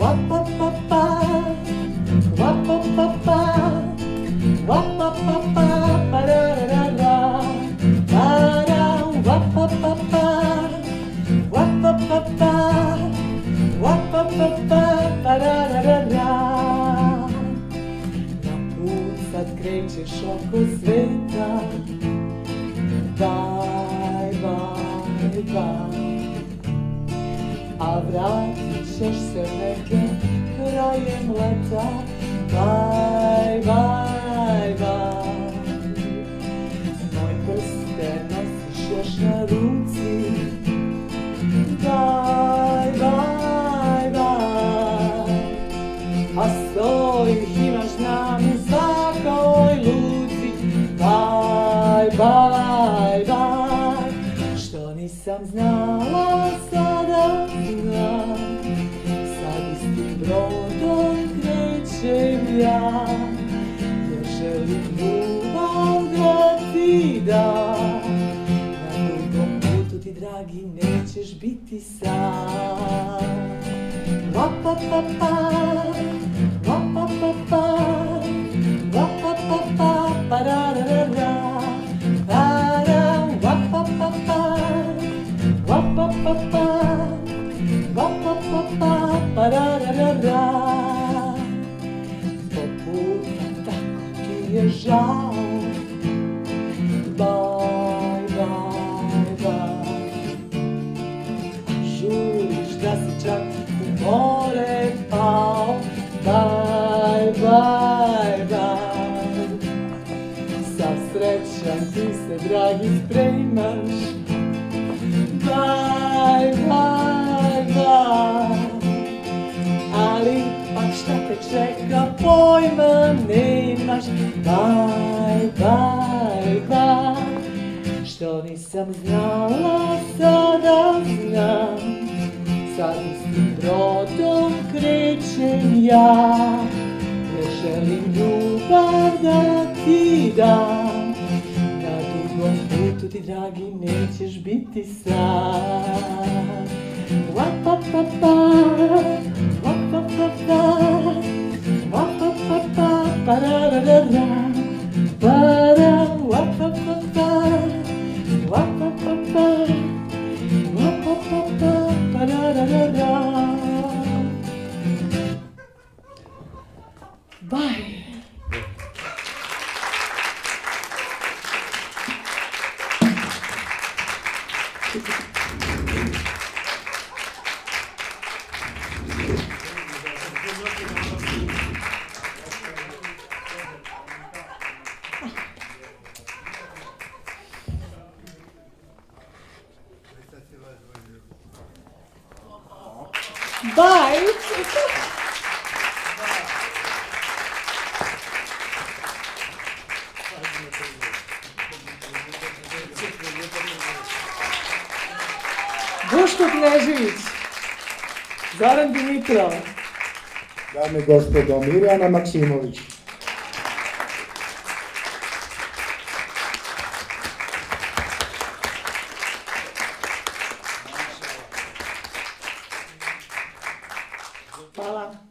bye, bye, bye. A vratit ćeš se neke krajem leta, bye, bye, bye. Moj prste nosiš još na ruci, bye, bye, bye. A sto ih imaš na mi svakoj luci, bye, bye, bye. Što nisam znala, sada znam, vida y es el ritmo de vida na drugom putu ti dragi nećeš biti sam pa pa pa pa pa pa pa pa pa pa je žao. Bye, bye, bye. Žuriš da si čak u more pao Bye, bye, bye Sav srećan ti se, dragi, spremaš Bye, bye, šta te čeka, pojma nemaš Bye, bye, bye što nisam znala, sada znam. Sad istim brodom krećem ja. Jer želim ljubav da ti dam. Na dugom putu ti, dragi, nećeš biti sam. Wa-pa-pa-pa, Bye. Duško Knežević, Zoran Dimitrov. Dame i gospodo, Mirjana Maksimović. Hvala.